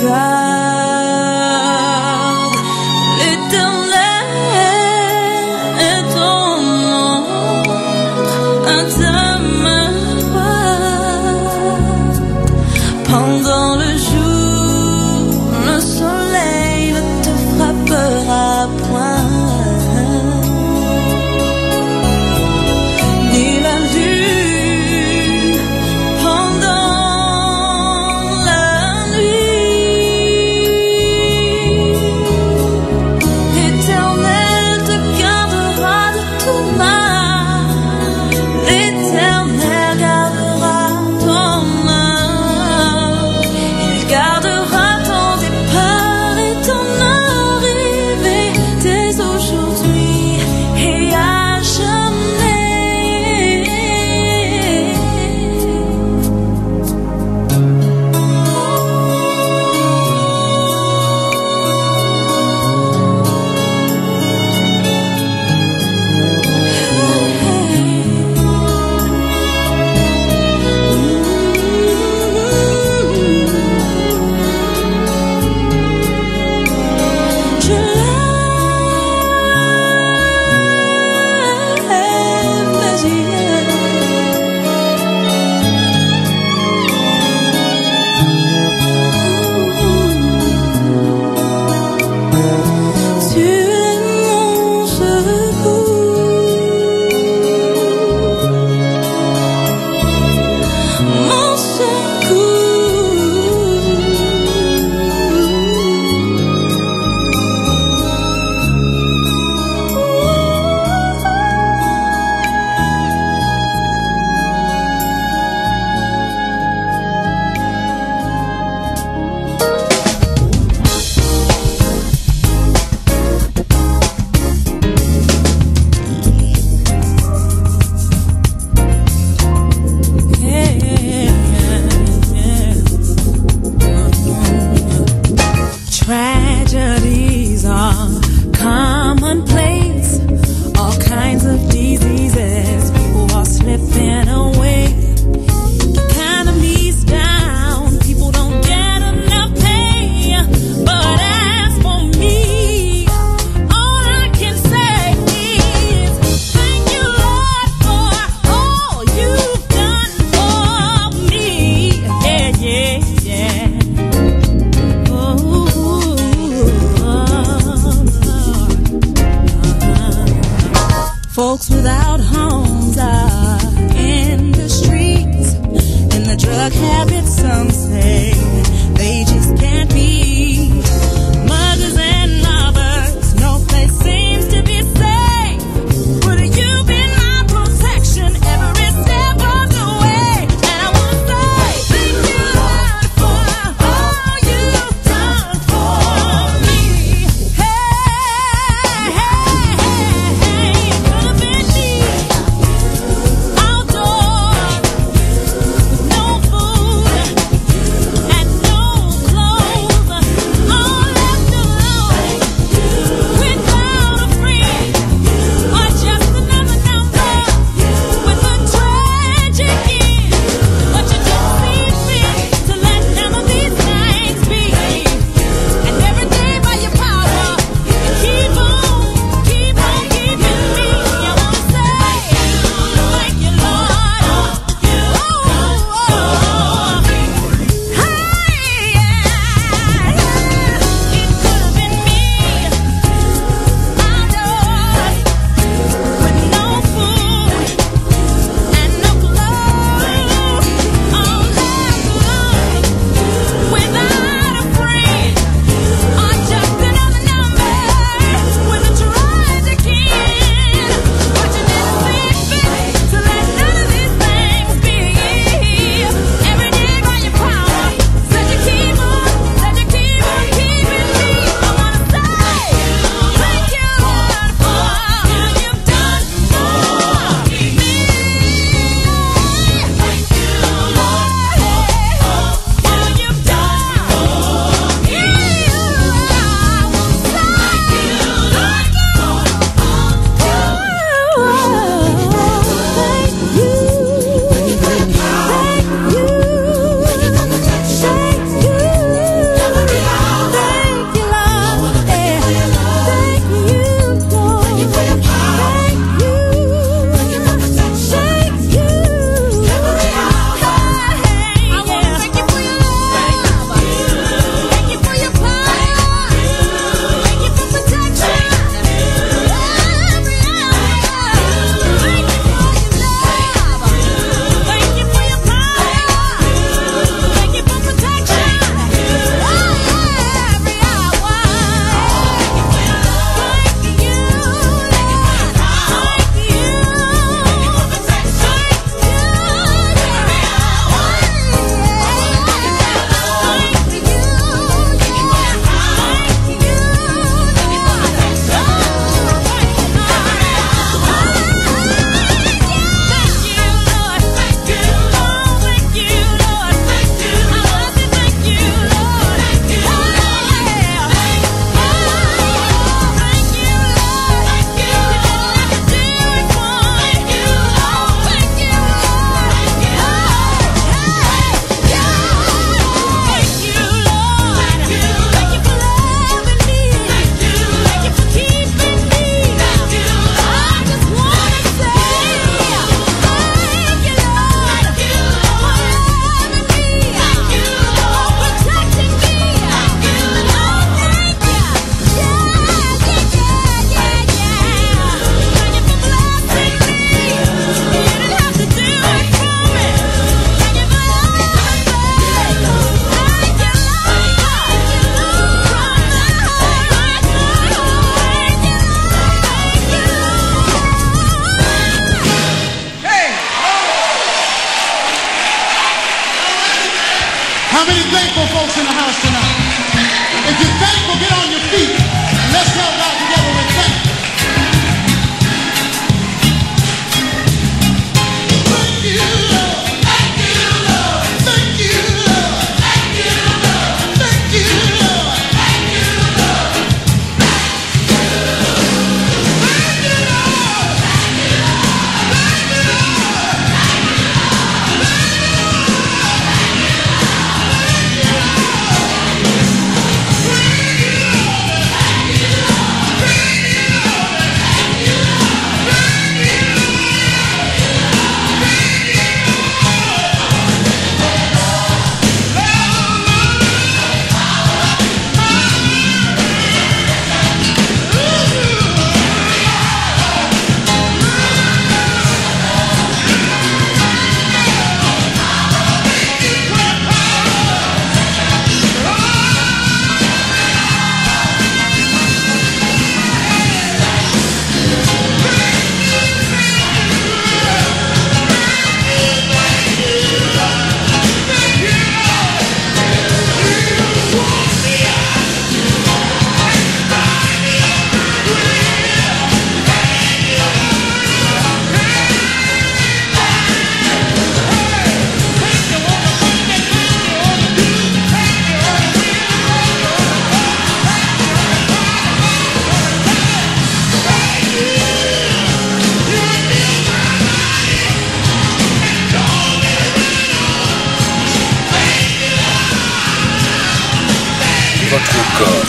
在 Folks without homes are in the streets, and the drug habits some say.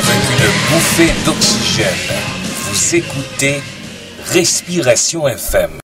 avec une bouffée d'oxygène. Vous écoutez Respiration FM.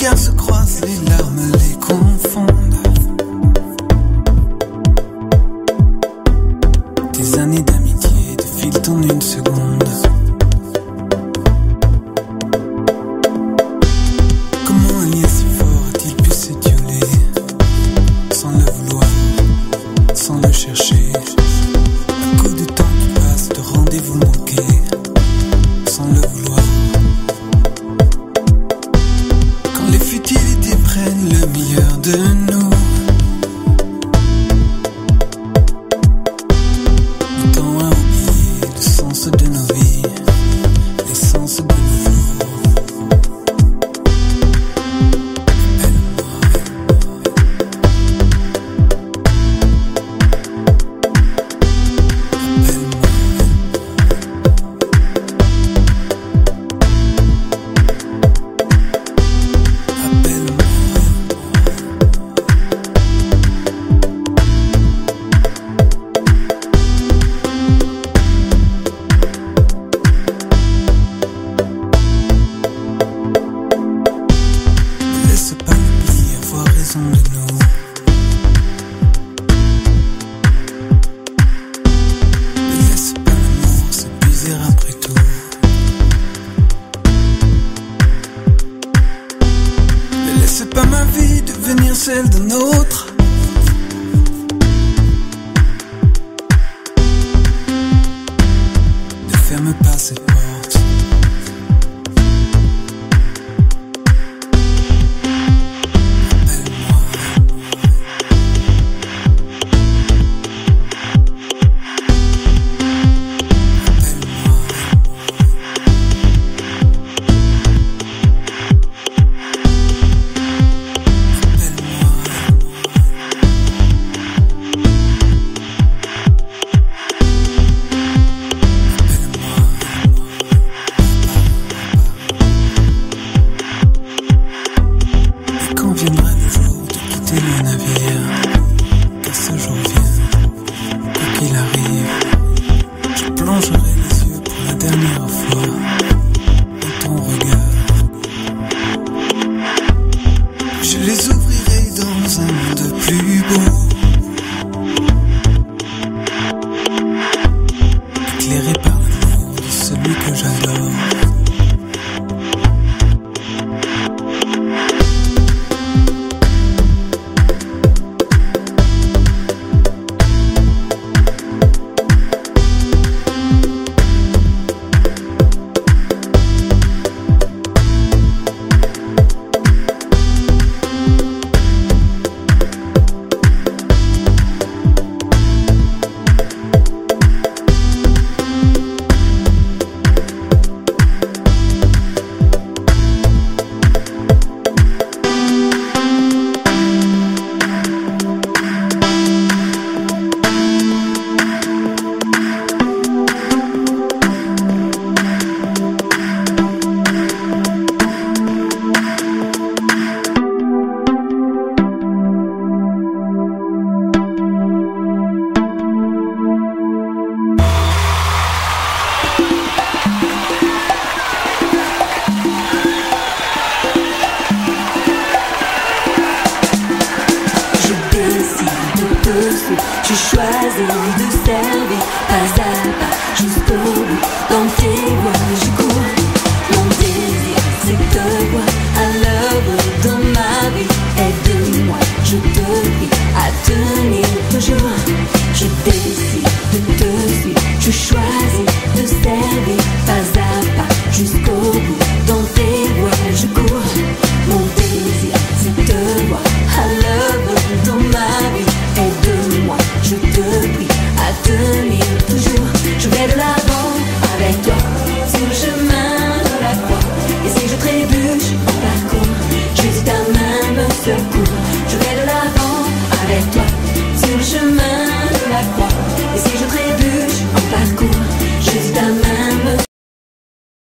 guerre se croit qu'il arrive. Tu choisis de servir.